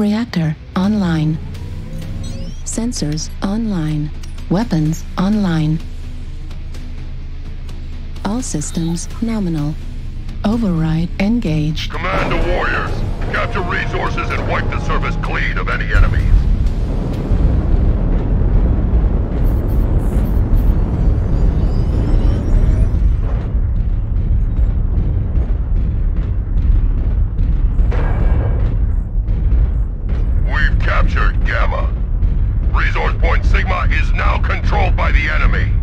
Reactor online. Sensors online. Weapons online. All systems nominal. Override engaged. Command to warriors. Capture resources and wipe the surface clean of any enemies. Now controlled by the enemy.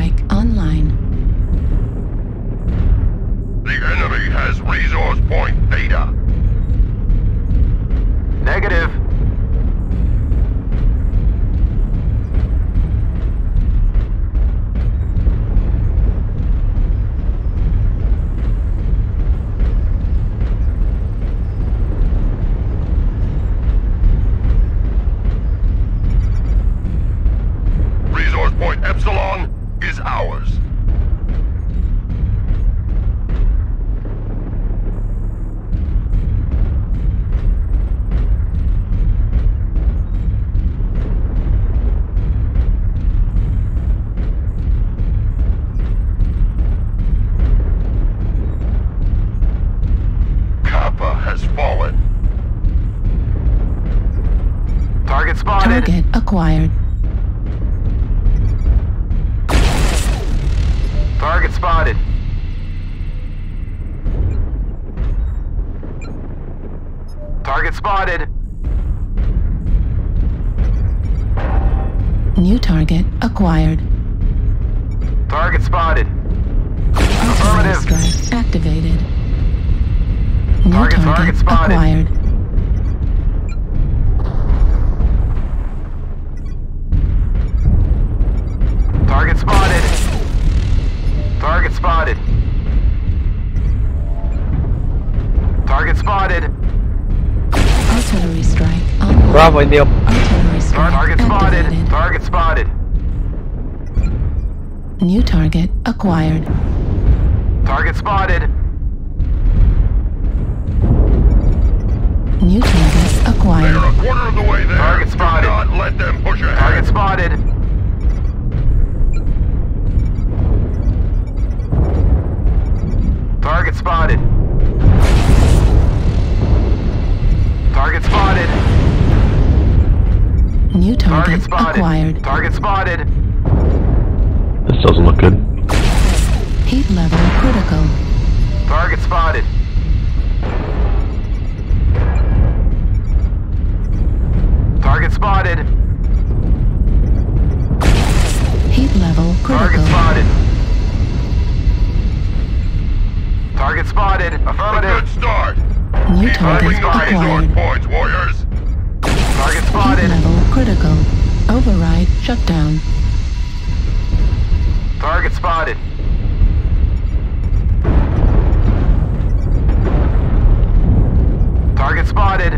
Strike online. The enemy has resource point Theta. Negative. Target acquired. Target spotted. Target spotted. New target acquired. Target spotted. Artillery Affirmative. strike activated. New Target- target, target spotted. acquired. Online. Bravo, Indio. Artillery strike Target spotted. Target spotted. New target acquired. Target spotted. New target They're acquired. a quarter of the way there. Target Do not let them push ahead. Target spotted. Target spotted. This doesn't look good. Heat level critical. Target spotted. Target spotted. Heat level critical. Target critical. spotted. Target spotted. A good Affirmative. start. New Keep target moving acquired. points, warriors. Target Heat level critical. Override shutdown. Target spotted. Target spotted.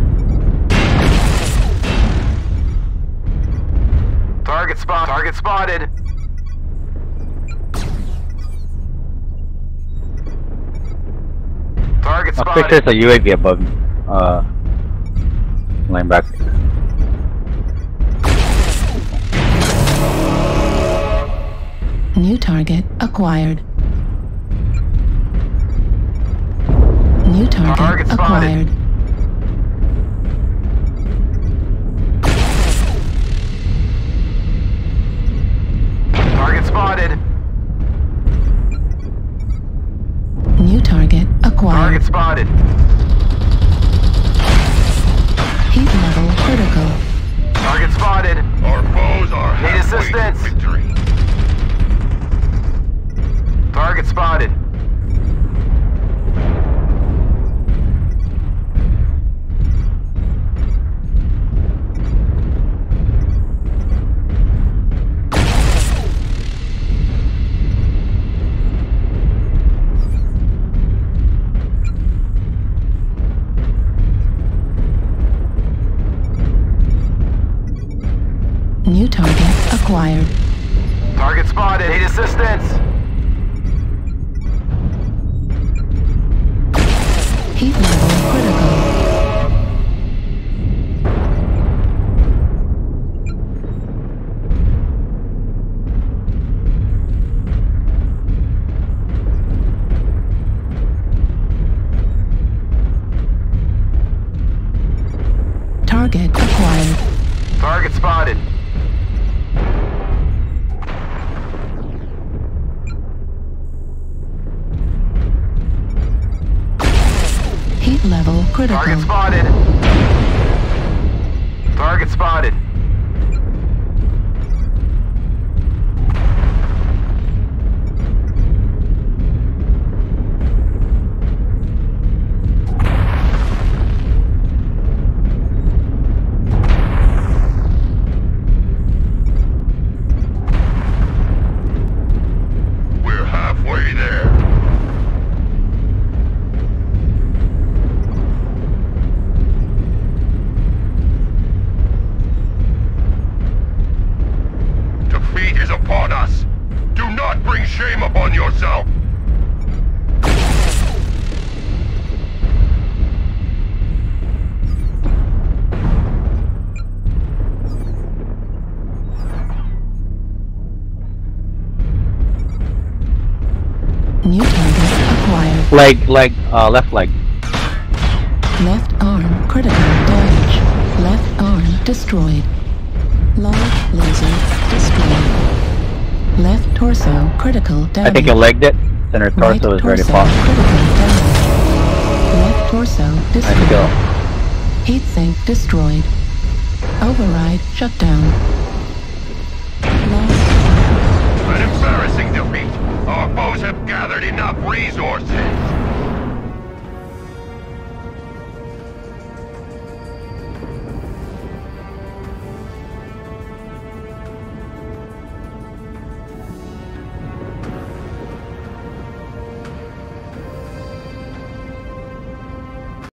Target spot. Target spotted. Target I think spotted. there's a UAV above. Uh, line New target acquired. New target, Target spotted. acquired. Target spotted. New target acquired. Target spotted. Heat level critical. Target spotted. Our foes are Need halfway to spotted. New target acquired. Target spotted. Need assistance. Heat level critical. Target acquired. Target spotted. Level critical. Target spotted. Yourself. New target acquired. Leg, leg, uh, left leg. Left arm critical damage. Left arm destroyed. Large laser destroyed. Left torso critical damage. I think you legged it. Center right torso is ready to torso pop. critical damage. Left torso Nice destroyed. kill. Heat sink destroyed. Override shut down. Lost An embarrassing defeat. Our foes have gathered enough resources.